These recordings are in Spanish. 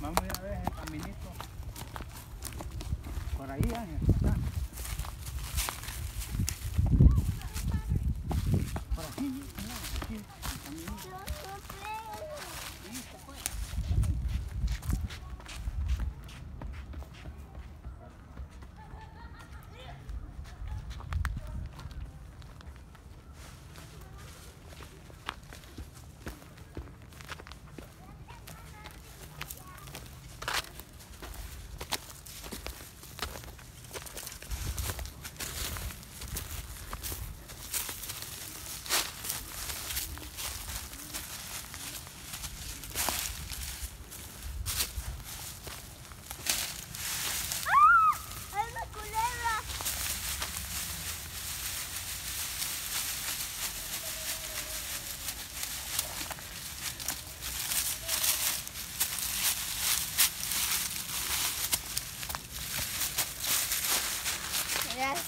Vamos a ver el caminito. Por ahí, Ángel.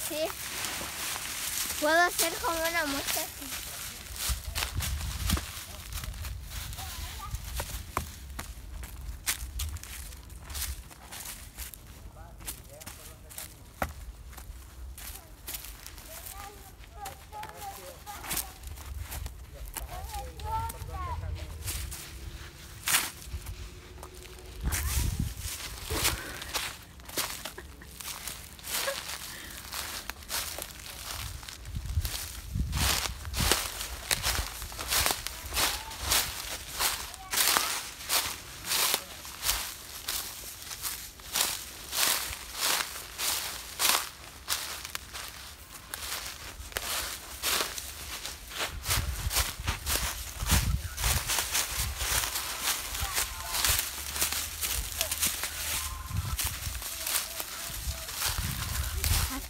Sí. Puedo hacer como una muchacha.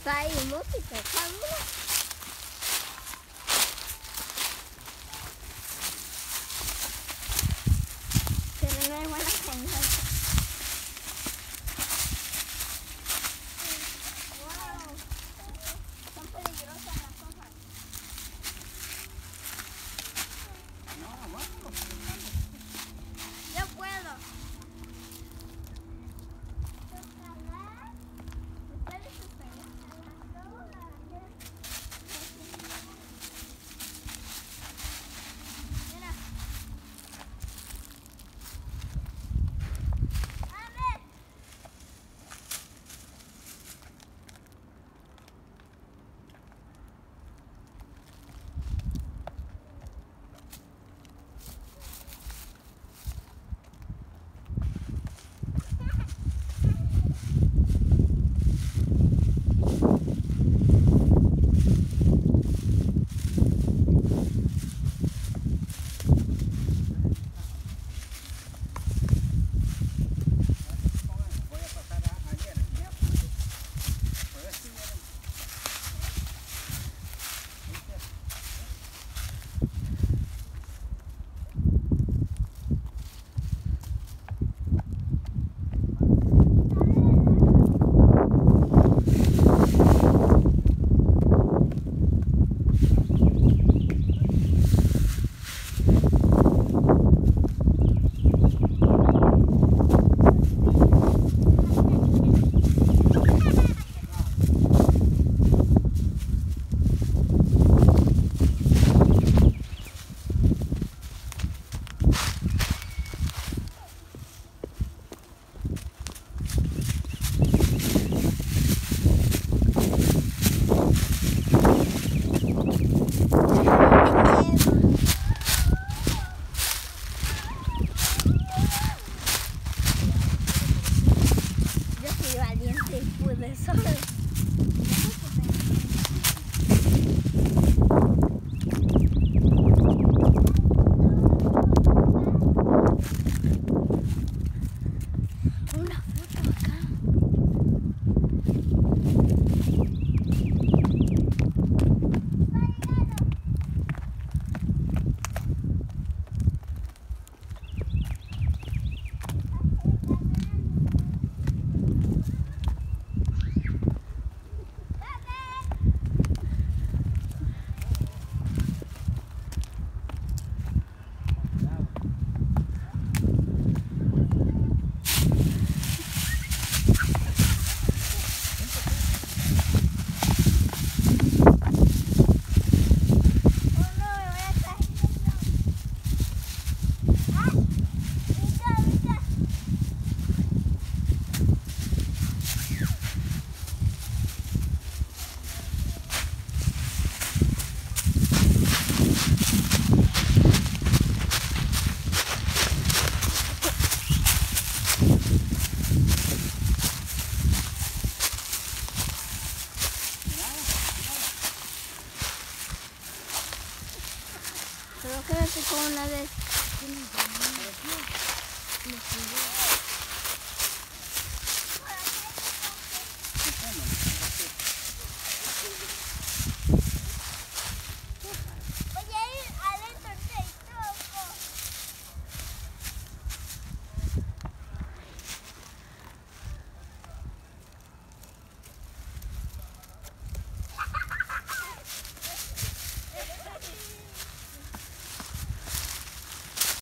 Vai, moço, tá. sorry. Pero quédate con una de...